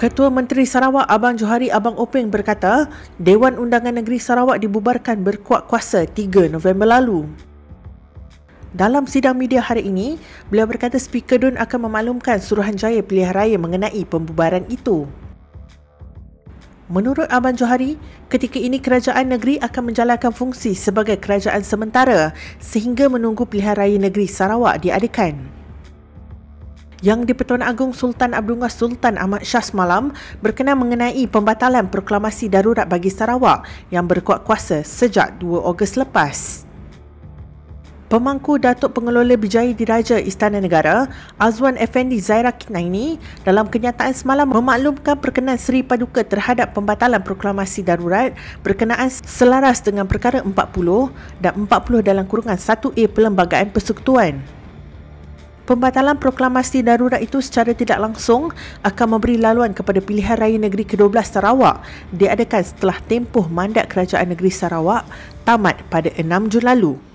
Ketua Menteri Sarawak Abang Johari Abang Openg berkata, Dewan Undangan Negeri Sarawak dibubarkan berkuat kuasa 3 November lalu. Dalam sidang media hari ini, beliau berkata Speaker Dun akan memaklumkan Suruhanjaya Pilihan Raya mengenai pembubaran itu. Menurut Abang Johari, ketika ini kerajaan negeri akan menjalankan fungsi sebagai kerajaan sementara sehingga menunggu pilihan raya negeri Sarawak diadakan. Yang di-Pertuan Agong Sultan Abdullah Sultan Ahmad Shah semalam berkenaan mengenai pembatalan proklamasi darurat bagi Sarawak yang berkuat kuasa sejak 2 Ogos lepas. Pemangku Datuk Pengelola Bijaya Diraja Istana Negara, Azwan Effendi Zaira Kinaini, dalam kenyataan semalam memaklumkan perkenaan Seri Paduka terhadap pembatalan proklamasi darurat berkenaan selaras dengan perkara 40 dan 40 dalam kurungan 1A Perlembagaan Persekutuan. Pembatalan proklamasi darurat itu secara tidak langsung akan memberi laluan kepada pilihan raya negeri ke-12 Sarawak diadakan setelah tempoh mandat kerajaan negeri Sarawak tamat pada 6 Jun lalu.